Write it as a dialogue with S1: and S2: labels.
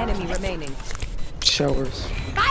S1: enemy remaining.
S2: Showers.
S3: Fire